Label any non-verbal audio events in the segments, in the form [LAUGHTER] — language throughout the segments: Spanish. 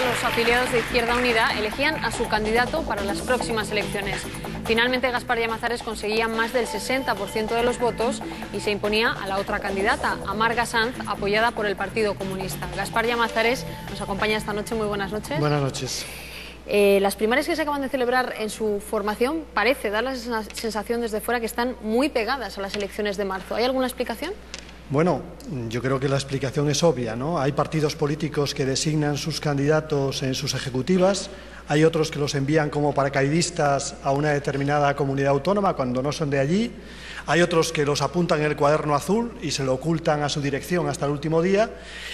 pasada los afiliados de Izquierda Unida elegían a su candidato para las próximas elecciones. Finalmente Gaspar Llamazares conseguía más del 60% de los votos y se imponía a la otra candidata, Amarga Sanz, apoyada por el Partido Comunista. Gaspar Llamazares nos acompaña esta noche. Muy buenas noches. Buenas noches. Eh, las primarias que se acaban de celebrar en su formación parece dar la sensación desde fuera que están muy pegadas a las elecciones de marzo. ¿Hay alguna explicación? Bueno, yo creo que la explicación es obvia, ¿no? Hay partidos políticos que designan sus candidatos en sus ejecutivas, hay otros que los envían como paracaidistas a una determinada comunidad autónoma cuando no son de allí, hay otros que los apuntan en el cuaderno azul y se lo ocultan a su dirección hasta el último día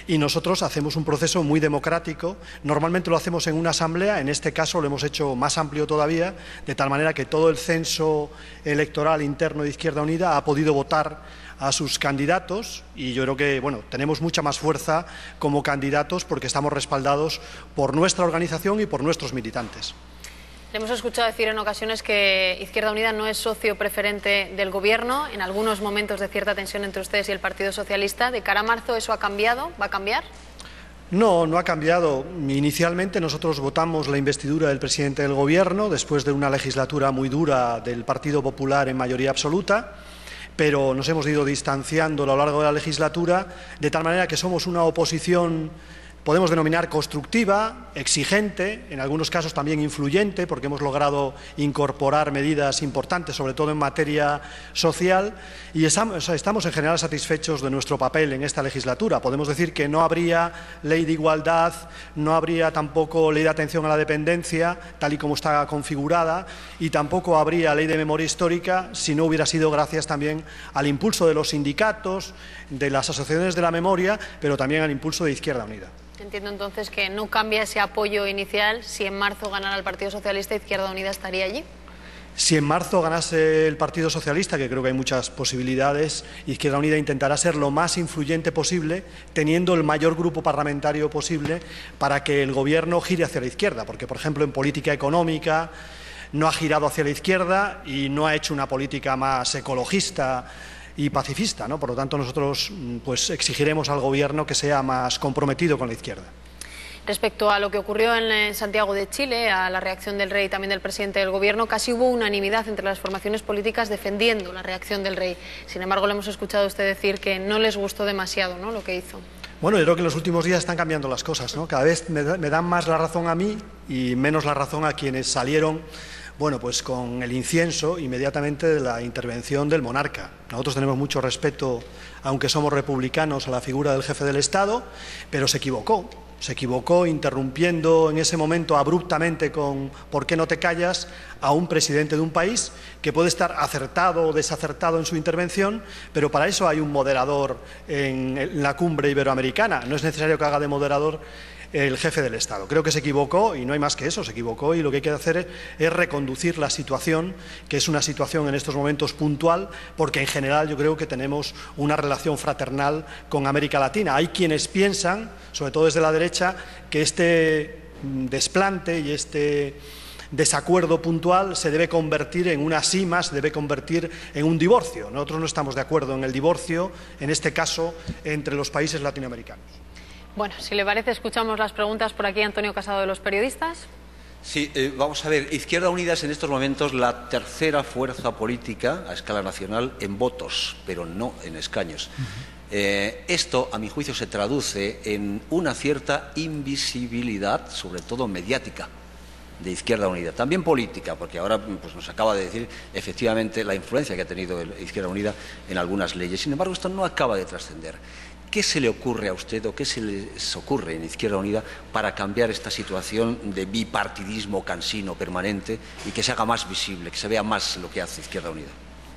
y nosotros hacemos un proceso muy democrático. Normalmente lo hacemos en una asamblea, en este caso lo hemos hecho más amplio todavía, de tal manera que todo el censo electoral interno de Izquierda Unida ha podido votar a sus candidatos y yo creo que bueno, tenemos mucha más fuerza como candidatos porque estamos respaldados por nuestra organización y por nuestros militantes. Le hemos escuchado decir en ocasiones que Izquierda Unida no es socio preferente del Gobierno, en algunos momentos de cierta tensión entre ustedes y el Partido Socialista. ¿De cara a marzo eso ha cambiado? ¿Va a cambiar? No, no ha cambiado. Inicialmente nosotros votamos la investidura del presidente del Gobierno después de una legislatura muy dura del Partido Popular en mayoría absoluta pero nos hemos ido distanciando a lo largo de la legislatura, de tal manera que somos una oposición podemos denominar constructiva, exigente, en algunos casos también influyente, porque hemos logrado incorporar medidas importantes, sobre todo en materia social, y estamos, en general satisfechos de nuestro papel en esta legislatura. Podemos decir que no habría ley de igualdad, no habría tampoco ley de atención a la dependencia, tal y como está configurada, y tampoco habría ley de memoria histórica si no hubiera sido gracias también al impulso de los sindicatos, de las asociaciones de la memoria, pero también al impulso de Izquierda Unida. Entiendo entonces que no cambia ese apoyo inicial. Si en marzo ganara el Partido Socialista, Izquierda Unida estaría allí. Si en marzo ganase el Partido Socialista, que creo que hay muchas posibilidades, Izquierda Unida intentará ser lo más influyente posible, teniendo el mayor grupo parlamentario posible para que el Gobierno gire hacia la izquierda, porque, por ejemplo, en política económica no ha girado hacia la izquierda y no ha hecho una política más ecologista y pacifista. ¿no? Por lo tanto, nosotros mm, pues, exigiremos al Gobierno que sea más comprometido con la izquierda. Respecto a lo que ocurrió en Santiago de Chile, a la reacción del rey y también del presidente del Gobierno, casi hubo unanimidad entre las formaciones políticas defendiendo la reacción del rey. Sin embargo, le hemos escuchado a usted decir que no les gustó demasiado ¿no? lo que hizo. Bueno, yo creo que en los últimos días están cambiando las cosas. ¿no? Cada vez me dan más la razón a mí y menos la razón a quienes salieron bueno, pues con el incienso inmediatamente de la intervención del monarca. Nosotros tenemos mucho respeto, aunque somos republicanos, a la figura del jefe del Estado, pero se equivocó. Se equivocó interrumpiendo en ese momento abruptamente con ¿por qué no te callas? a un presidente de un país que puede estar acertado o desacertado en su intervención, pero para eso hay un moderador en la cumbre iberoamericana. No es necesario que haga de moderador el jefe del Estado. Creo que se equivocó y no hay más que eso, se equivocó y lo que hay que hacer es reconducir la situación, que es una situación en estos momentos puntual, porque en general yo creo que tenemos una relación fraternal con América Latina. Hay quienes piensan, sobre todo desde la derecha, que este desplante y este desacuerdo puntual se debe convertir en una cima, se debe convertir en un divorcio. Nosotros no estamos de acuerdo en el divorcio, en este caso, entre los países latinoamericanos. Bueno, si le parece, escuchamos las preguntas por aquí, Antonio Casado, de los periodistas. Sí, eh, vamos a ver, Izquierda Unida es en estos momentos la tercera fuerza política a escala nacional en votos, pero no en escaños. Eh, esto, a mi juicio, se traduce en una cierta invisibilidad, sobre todo mediática, de Izquierda Unida, también política, porque ahora pues, nos acaba de decir efectivamente la influencia que ha tenido Izquierda Unida en algunas leyes. Sin embargo, esto no acaba de trascender. ¿Qué se le ocurre a usted o qué se les ocurre en Izquierda Unida para cambiar esta situación de bipartidismo cansino permanente y que se haga más visible, que se vea más lo que hace Izquierda Unida?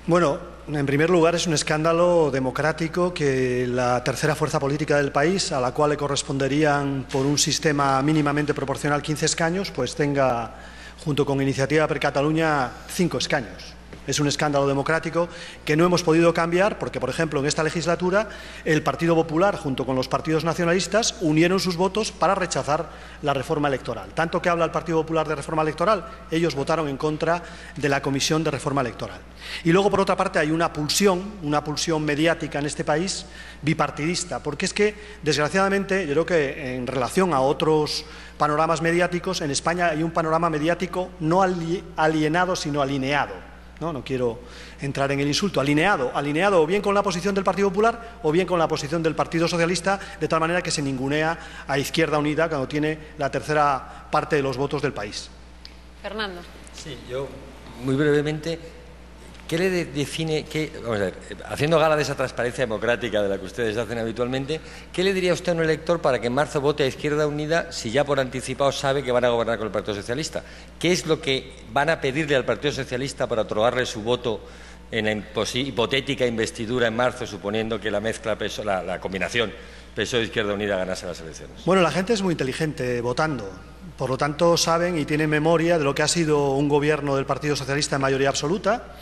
Bueno, en primer lugar es un escándalo democrático que la tercera fuerza política del país, a la cual le corresponderían por un sistema mínimamente proporcional 15 escaños, pues tenga, junto con Iniciativa per Cataluña, cinco escaños. Es un escándalo democrático que no hemos podido cambiar porque, por ejemplo, en esta legislatura el Partido Popular, junto con los partidos nacionalistas, unieron sus votos para rechazar la reforma electoral. Tanto que habla el Partido Popular de reforma electoral, ellos votaron en contra de la Comisión de Reforma Electoral. Y luego, por otra parte, hay una pulsión, una pulsión mediática en este país bipartidista, porque es que, desgraciadamente, yo creo que en relación a otros panoramas mediáticos, en España hay un panorama mediático no alienado, sino alineado. ¿No? no quiero entrar en el insulto, alineado, alineado o bien con la posición del Partido Popular o bien con la posición del Partido Socialista, de tal manera que se ningunea a Izquierda Unida cuando tiene la tercera parte de los votos del país. Fernando. Sí, yo muy brevemente ¿Qué le define, haciendo gala de esa transparencia democrática de la que ustedes hacen habitualmente, ¿qué le diría usted a un elector para que en marzo vote a Izquierda Unida si ya por anticipado sabe que van a gobernar con el Partido Socialista? ¿Qué es lo que van a pedirle al Partido Socialista para otorgarle su voto en la hipotética investidura en marzo, suponiendo que la mezcla, la, la combinación PSOE-Izquierda Unida ganase las elecciones? Bueno, la gente es muy inteligente votando. Por lo tanto, saben y tienen memoria de lo que ha sido un gobierno del Partido Socialista en mayoría absoluta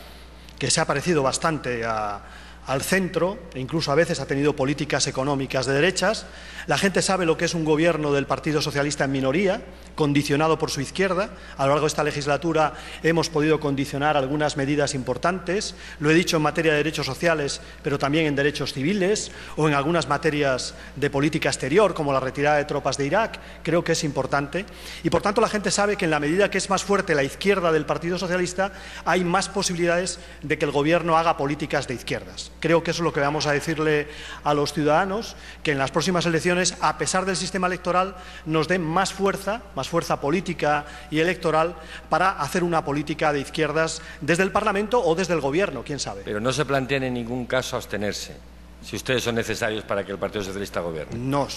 que se ha parecido bastante a, al centro e incluso a veces ha tenido políticas económicas de derechas. La gente sabe lo que es un gobierno del Partido Socialista en minoría, condicionado por su izquierda. A lo largo de esta legislatura hemos podido condicionar algunas medidas importantes. Lo he dicho en materia de derechos sociales, pero también en derechos civiles o en algunas materias de política exterior, como la retirada de tropas de Irak. Creo que es importante. Y por tanto la gente sabe que en la medida que es más fuerte la izquierda del Partido Socialista, hay más posibilidades de que el gobierno haga políticas de izquierdas. Creo que eso es lo que vamos a decirle a los ciudadanos, que en las próximas elecciones, a pesar del sistema electoral, nos den más fuerza, más fuerza política y electoral para hacer una política de izquierdas desde el Parlamento o desde el Gobierno, quién sabe. Pero no se plantean en ningún caso abstenerse, si ustedes son necesarios para que el Partido Socialista gobierne. No,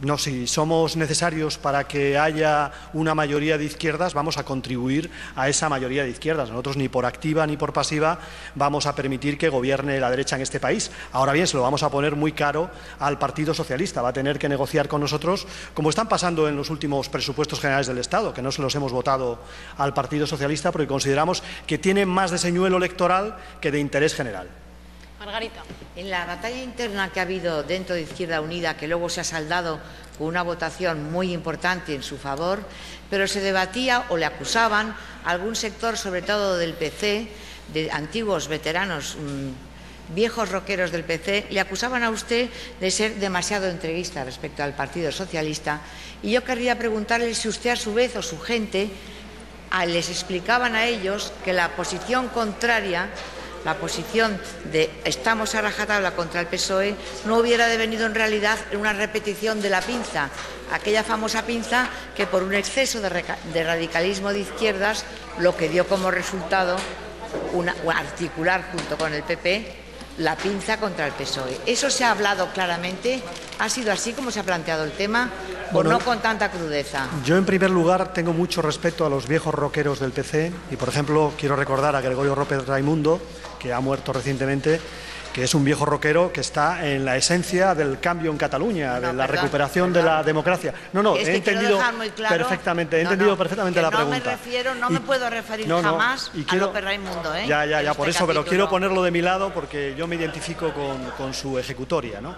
no, si somos necesarios para que haya una mayoría de izquierdas, vamos a contribuir a esa mayoría de izquierdas. Nosotros ni por activa ni por pasiva vamos a permitir que gobierne la derecha en este país. Ahora bien, se lo vamos a poner muy caro al Partido Socialista. Va a tener que negociar con nosotros, como están pasando en los últimos presupuestos generales del Estado, que no se los hemos votado al Partido Socialista porque consideramos que tiene más de señuelo electoral que de interés general. Margarita. En la batalla interna que ha habido dentro de Izquierda Unida, que luego se ha saldado con una votación muy importante en su favor, pero se debatía o le acusaban a algún sector, sobre todo del PC, de antiguos veteranos, mm, viejos roqueros del PC, le acusaban a usted de ser demasiado entreguista respecto al Partido Socialista. Y yo querría preguntarle si usted, a su vez, o su gente, les explicaban a ellos que la posición contraria la posición de estamos a rajatabla contra el PSOE no hubiera devenido en realidad una repetición de la pinza, aquella famosa pinza que por un exceso de, radicalismo de izquierdas lo que dio como resultado articular junto con el PP la pinza contra el PSOE. Eso se ha hablado claramente. ¿Ha sido así como se ha planteado el tema o no con tanta crudeza? Yo, en primer lugar, tengo mucho respeto a los viejos roqueros del PC y, por ejemplo, quiero recordar a Gregorio López Raimundo, que ha muerto recientemente, que es un viejo roquero que está en la esencia del cambio en Cataluña, de la recuperación de la democracia. No, no, he entendido perfectamente, he entendido perfectamente la pregunta. No me refiero, no me puedo referir jamás a López Raimundo, ¿eh? Ya, ya, ya, por eso, pero quiero ponerlo de mi lado porque yo me identifico con, con su ejecutoria, ¿no?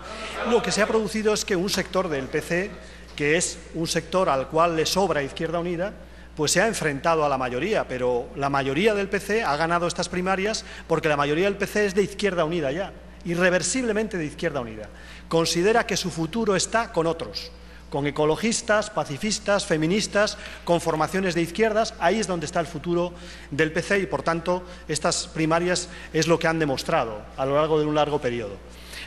Lo que se ha producido es que un sector del PC, que es un sector al cual le sobra Izquierda Unida, pues se ha enfrentado a la mayoría, pero la mayoría del PC ha ganado estas primarias porque la mayoría del PC es de Izquierda Unida ya, irreversiblemente de Izquierda Unida. Considera que su futuro está con otros, con ecologistas, pacifistas, feministas, con formaciones de izquierdas, ahí es donde está el futuro del PC y, por tanto, estas primarias es lo que han demostrado a lo largo de un largo periodo.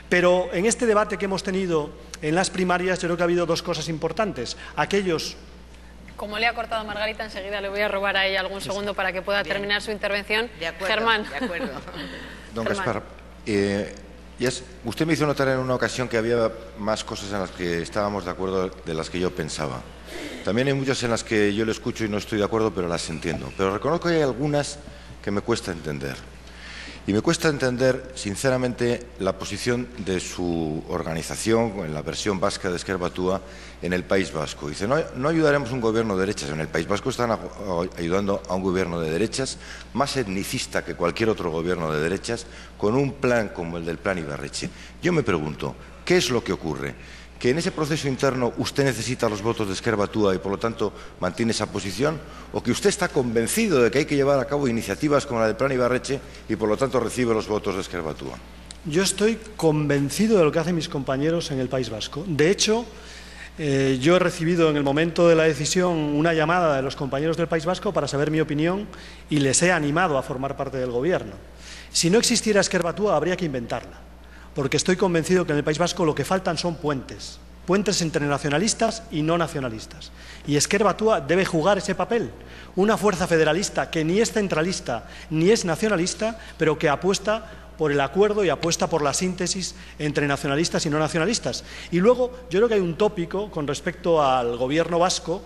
Pero en este debate que hemos tenido en las primarias, yo creo que ha habido dos cosas importantes. Aquellos como le ha cortado a Margarita, enseguida le voy a robar a ella algún segundo para que pueda terminar su intervención. De acuerdo, Germán. De acuerdo. [LAUGHS] Don Gaspar, eh, usted me hizo notar en una ocasión que había más cosas en las que estábamos de acuerdo de las que yo pensaba. También hay muchas en las que yo le escucho y no estoy de acuerdo, pero las entiendo. Pero reconozco que hay algunas que me cuesta entender. Y me cuesta entender, sinceramente, la posición de su organización, en la versión vasca de Esquerbatúa, en el País Vasco. Dice, no, no ayudaremos a un gobierno de derechas. En el País Vasco están ayudando a un gobierno de derechas más etnicista que cualquier otro gobierno de derechas, con un plan como el del Plan Ibarreche. Yo me pregunto, ¿qué es lo que ocurre? Que en ese proceso interno usted necesita los votos de Esquerbatúa y por lo tanto mantiene esa posición, o que usted está convencido de que hay que llevar a cabo iniciativas como la del Plan Ibarreche y por lo tanto recibe los votos de Esquerbatúa. Yo estoy convencido de lo que hacen mis compañeros en el País Vasco. De hecho, eh, yo he recibido en el momento de la decisión una llamada de los compañeros del País Vasco para saber mi opinión y les he animado a formar parte del Gobierno. Si no existiera Esquerbatúa, habría que inventarla porque estoy convencido que en el País Vasco lo que faltan son puentes, puentes entre nacionalistas y no nacionalistas. Y Esquerra debe jugar ese papel, una fuerza federalista que ni es centralista ni es nacionalista, pero que apuesta por el acuerdo y apuesta por la síntesis entre nacionalistas y no nacionalistas. Y luego, yo creo que hay un tópico con respecto al gobierno vasco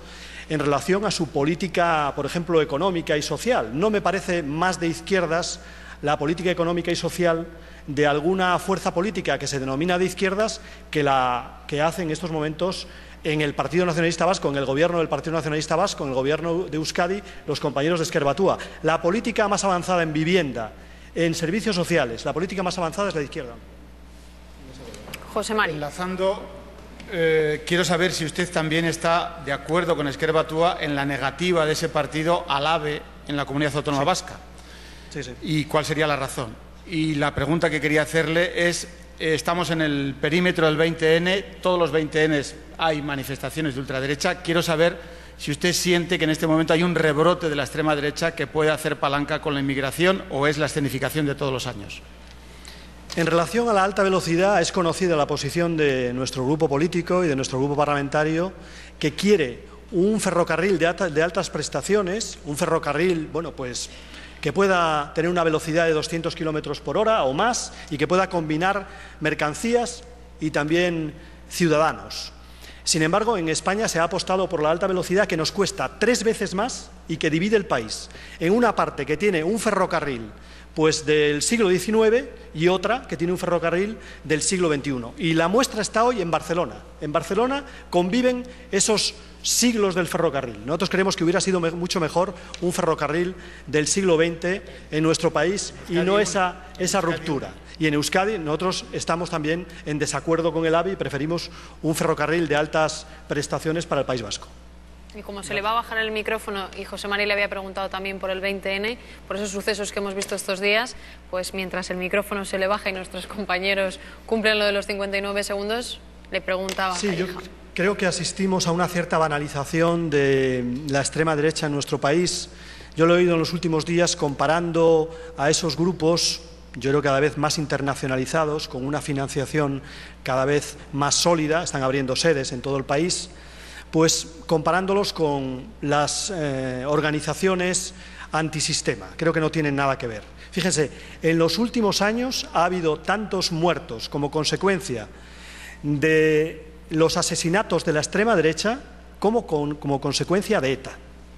en relación a su política, por ejemplo, económica y social. No me parece más de izquierdas la política económica y social de alguna fuerza política que se denomina de izquierdas que la que hace en estos momentos en el Partido Nacionalista Vasco, en el gobierno del Partido Nacionalista Vasco, en el gobierno de Euskadi, los compañeros de Esquerbatúa. La política más avanzada en vivienda, en servicios sociales, la política más avanzada es la de izquierda. José María. Enlazando, eh, quiero saber si usted también está de acuerdo con Esquerbatúa en la negativa de ese partido al AVE en la comunidad autónoma vasca. Sí, sí. ¿Y cuál sería la razón? Y la pregunta que quería hacerle es, eh, estamos en el perímetro del 20N, todos los 20N hay manifestaciones de ultraderecha. Quiero saber si usted siente que en este momento hay un rebrote de la extrema derecha que puede hacer palanca con la inmigración o es la escenificación de todos los años. En relación a la alta velocidad, es conocida la posición de nuestro grupo político y de nuestro grupo parlamentario que quiere un ferrocarril de, de altas prestaciones, un ferrocarril, bueno, pues que pueda tener una velocidad de 200 kilómetros por hora o más y que pueda combinar mercancías y también ciudadanos. Sin embargo, en España se ha apostado por la alta velocidad que nos cuesta tres veces más y que divide el país en una parte que tiene un ferrocarril pues del siglo XIX y otra que tiene un ferrocarril del siglo XXI. Y la muestra está hoy en Barcelona. En Barcelona conviven esos siglos del ferrocarril. Nosotros creemos que hubiera sido mucho mejor un ferrocarril del siglo XX en nuestro país y no esa, esa ruptura. Y en Euskadi nosotros estamos también en desacuerdo con el AVI y preferimos un ferrocarril de altas prestaciones para el País Vasco. Y como se le va a bajar el micrófono y José María le había preguntado también por el 20N, por esos sucesos que hemos visto estos días, pues mientras el micrófono se le baja y nuestros compañeros cumplen lo de los 59 segundos, le preguntaba. Sí, yo creo que asistimos a una cierta banalización de la extrema derecha en nuestro país. Yo lo he oído en los últimos días comparando a esos grupos, yo creo cada vez más internacionalizados, con una financiación cada vez más sólida, están abriendo sedes en todo el país, pues comparándolos con las eh, organizaciones antisistema. Creo que no tienen nada que ver. Fíjense, en los últimos años ha habido tantos muertos como consecuencia de los asesinatos de la extrema derecha como, como consecuencia de ETA.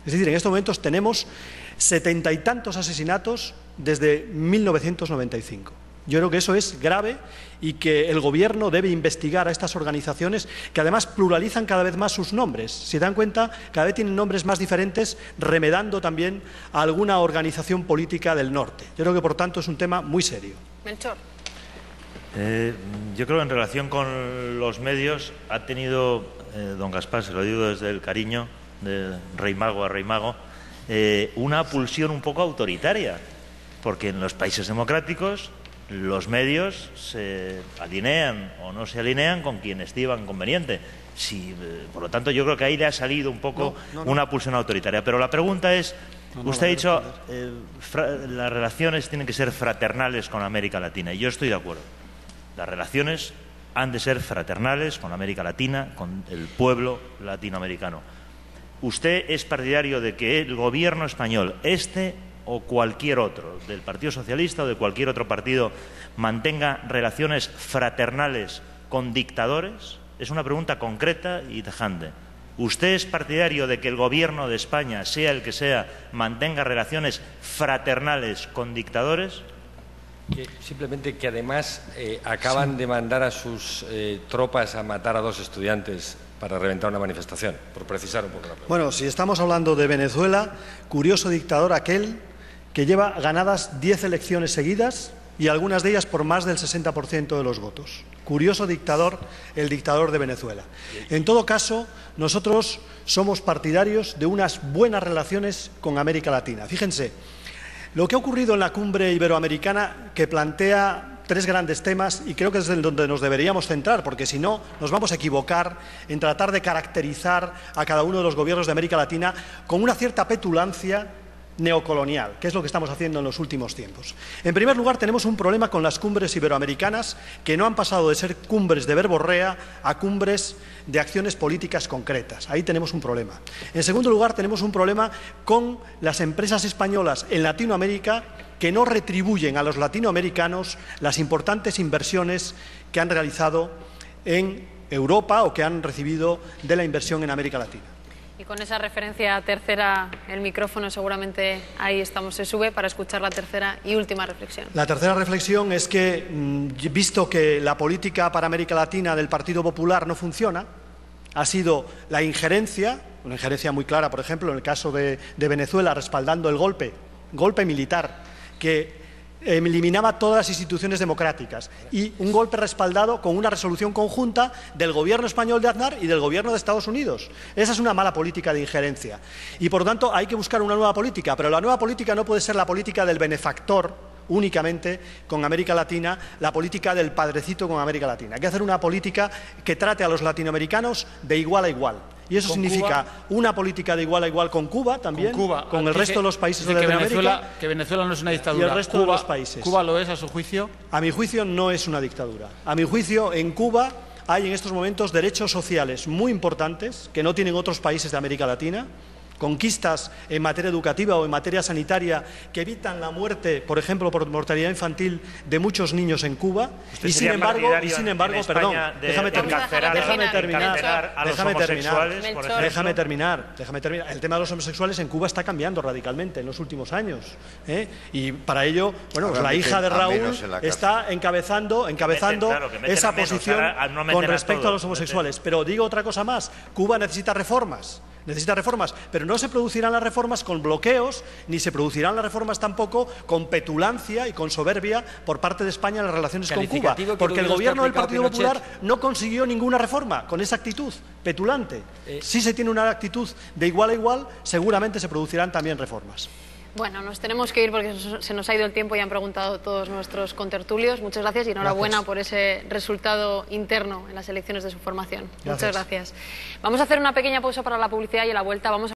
Es decir, en estos momentos tenemos setenta y tantos asesinatos desde 1995. Yo creo que eso es grave y que el Gobierno debe investigar a estas organizaciones que además pluralizan cada vez más sus nombres. Si dan cuenta, cada vez tienen nombres más diferentes, remedando también a alguna organización política del norte. Yo creo que, por tanto, es un tema muy serio. Melchor. Eh, yo creo que en relación con los medios ha tenido, eh, don Gaspar, se lo digo desde el cariño, de rey mago a rey mago, eh, una pulsión un poco autoritaria, porque en los países democráticos los medios se alinean o no se alinean con quien estiman conveniente. Si, por lo tanto, yo creo que ahí le ha salido un poco una pulsión autoritaria. Pero la pregunta es, usted ha dicho, las relaciones tienen que ser fraternales con América Latina, y yo estoy de acuerdo. Las relaciones han de ser fraternales con América Latina, con el pueblo latinoamericano. ¿Usted es partidario de que el gobierno español, este o cualquier otro, del Partido Socialista o de cualquier otro partido, mantenga relaciones fraternales con dictadores? Es una pregunta concreta y tajante. ¿Usted es partidario de que el gobierno de España, sea el que sea, mantenga relaciones fraternales con dictadores? Que simplemente que además eh, acaban de mandar a sus eh, tropas a matar a dos estudiantes para reventar una manifestación, por precisar un poco la pregunta. Bueno, si estamos hablando de Venezuela, curioso dictador aquel que lleva ganadas 10 elecciones seguidas y algunas de ellas por más del 60% de los votos. Curioso dictador, el dictador de Venezuela. En todo caso, nosotros somos partidarios de unas buenas relaciones con América Latina. Fíjense, lo que ha ocurrido en la cumbre iberoamericana que plantea tres grandes temas y creo que es donde nos deberíamos centrar, porque si no nos vamos a equivocar en tratar de caracterizar a cada uno de los gobiernos de América Latina con una cierta petulancia neocolonial, que es lo que estamos haciendo en los últimos tiempos. En primer lugar, tenemos un problema con las cumbres iberoamericanas que no han pasado de ser cumbres de verborrea a cumbres de acciones políticas concretas. Ahí tenemos un problema. En segundo lugar, tenemos un problema con las empresas españolas en Latinoamérica que no retribuyen a los latinoamericanos las importantes inversiones que han realizado en Europa o que han recibido de la inversión en América Latina. Y con esa referencia tercera, el micrófono seguramente ahí estamos, se sube para escuchar la tercera y última reflexión. La tercera reflexión es que, mm, visto que la política para América Latina del Partido Popular no funciona, ha sido la injerencia, una injerencia muy clara, por ejemplo, en el caso de, de Venezuela, respaldando el golpe, golpe militar, que eliminaba todas las instituciones democráticas y un golpe respaldado con una resolución conjunta del gobierno español de Aznar y del gobierno de Estados Unidos. Esa es una mala política de injerencia. Y por tanto hay que buscar una nueva política, pero la nueva política no puede ser la política del benefactor únicamente con América Latina, la política del padrecito con América Latina. Hay que hacer una política que trate a los latinoamericanos de igual a igual. Y eso significa Cuba- una política de igual a igual con Cuba también, con Cuba, con el Dice- resto de los países de que que Venezuela no es una dictadura. y el resto de los países. Cuba lo es a su juicio. A mi juicio no es una dictadura. A mi juicio en Cuba hay en estos momentos derechos sociales muy importantes que no tienen otros países de América Latina, conquistas en materia educativa o en materia sanitaria que evitan la muerte, por ejemplo, por mortalidad infantil de muchos niños en Cuba. ¿Usted Y sin embargo, y sin embargo, en perdón, de déjame terminar, déjame terminar, encarcelar a los déjame terminar. Déjame terminar, déjame terminar. El tema de los homosexuales en Cuba está cambiando radicalmente en los últimos años. ¿eh? Y para ello, bueno, pues la hija de Raúl en está encabezando, encabezando claro, esa menos, posición no con a respecto a todos, los homosexuales. Pero digo otra cosa más, Cuba necesita reformas. Necesita reformas, pero no se producirán las reformas con bloqueos, ni se producirán las reformas tampoco con petulancia y con soberbia por parte de España en las relaciones con Cuba. Porque el gobierno del Partido Pinochet. Popular no consiguió ninguna reforma con esa actitud petulante. Si se tiene una actitud de igual a igual, seguramente se producirán también reformas. Bueno, nos tenemos que ir porque se nos ha ido el tiempo y han preguntado todos nuestros contertulios. Muchas gracias y enhorabuena Gracias. por ese resultado interno en las elecciones de su formación. Muchas Gracias. gracias. Vamos a hacer una pequeña pausa para la publicidad y a la vuelta vamos a